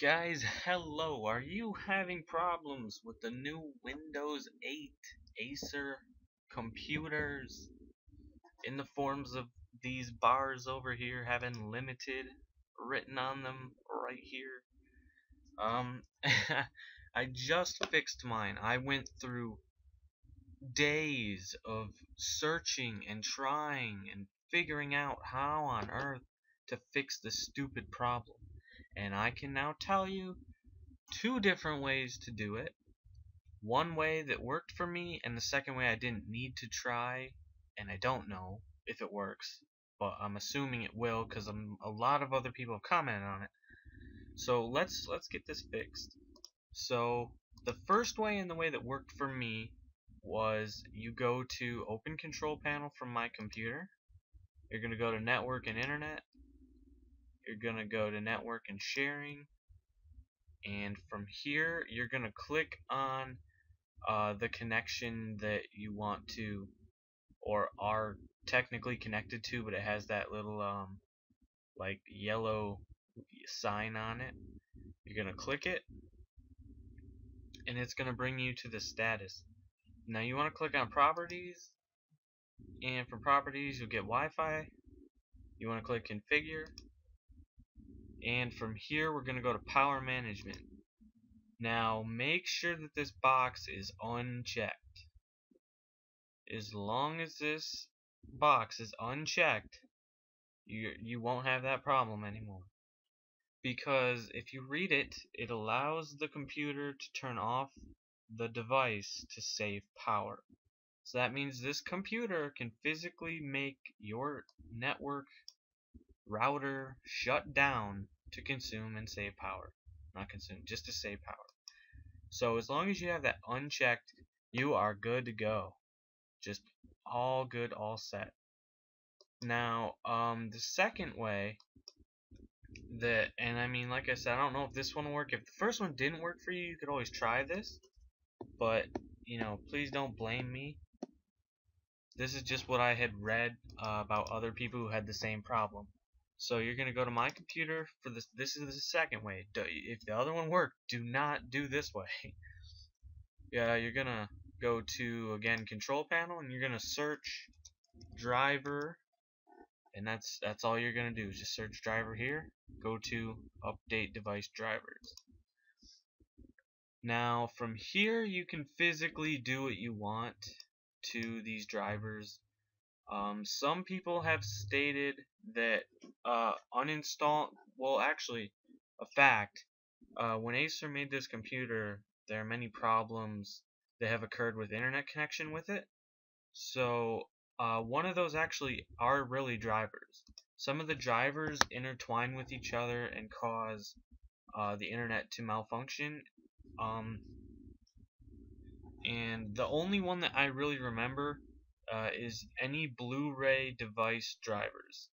Guys, hello. Are you having problems with the new Windows 8 Acer computers in the forms of these bars over here having limited written on them right here? Um, I just fixed mine. I went through days of searching and trying and figuring out how on earth to fix this stupid problem and I can now tell you two different ways to do it. One way that worked for me, and the second way I didn't need to try, and I don't know if it works, but I'm assuming it will because a lot of other people have commented on it. So let's let's get this fixed. So the first way and the way that worked for me was you go to Open Control Panel from my computer. You're going to go to Network and Internet you're gonna go to network and sharing. And from here you're gonna click on uh, the connection that you want to or are technically connected to but it has that little um, like yellow sign on it. You're gonna click it. And it's gonna bring you to the status. Now you want to click on properties. And from properties you'll get Wi-Fi. You want to click configure and from here we're going to go to power management. Now make sure that this box is unchecked. As long as this box is unchecked you, you won't have that problem anymore. Because if you read it it allows the computer to turn off the device to save power. So that means this computer can physically make your network router shut down to consume and save power. Not consume, just to save power. So as long as you have that unchecked, you are good to go. Just all good, all set. Now, um, the second way that, and I mean, like I said, I don't know if this one will work. If the first one didn't work for you, you could always try this. But, you know, please don't blame me. This is just what I had read uh, about other people who had the same problem. So you're going to go to my computer for this. This is the second way. If the other one worked, do not do this way. yeah, you're going to go to, again, control panel, and you're going to search driver. And that's that's all you're going to do is just search driver here. Go to update device drivers. Now, from here, you can physically do what you want to these drivers. Um, some people have stated that uh, uninstall. Well, actually, a fact. Uh, when Acer made this computer, there are many problems that have occurred with internet connection with it. So uh, one of those actually are really drivers. Some of the drivers intertwine with each other and cause uh, the internet to malfunction. Um, and the only one that I really remember uh, is any Blu-ray device drivers.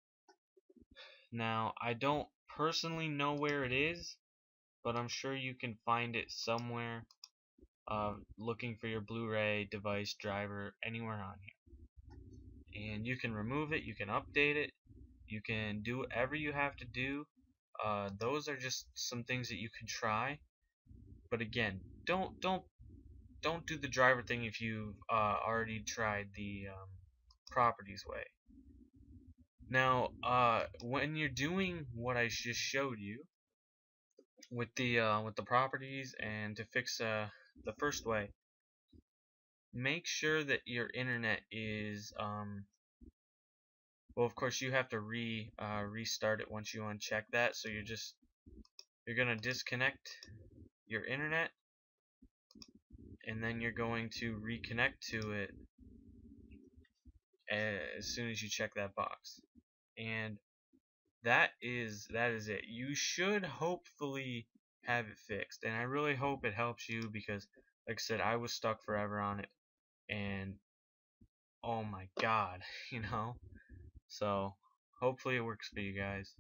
Now, I don't personally know where it is, but I'm sure you can find it somewhere uh, looking for your Blu-ray device driver anywhere on here. And you can remove it, you can update it, you can do whatever you have to do. Uh, those are just some things that you can try. But again, don't don't don't do the driver thing if you've uh, already tried the um, properties way. Now, uh, when you're doing what I just showed you with the uh, with the properties and to fix uh, the first way, make sure that your internet is um, well, of course, you have to re uh, restart it once you uncheck that. So you're just you're gonna disconnect your internet, and then you're going to reconnect to it as soon as you check that box. And that is that is it. You should hopefully have it fixed and I really hope it helps you because like I said I was stuck forever on it and oh my god you know? So hopefully it works for you guys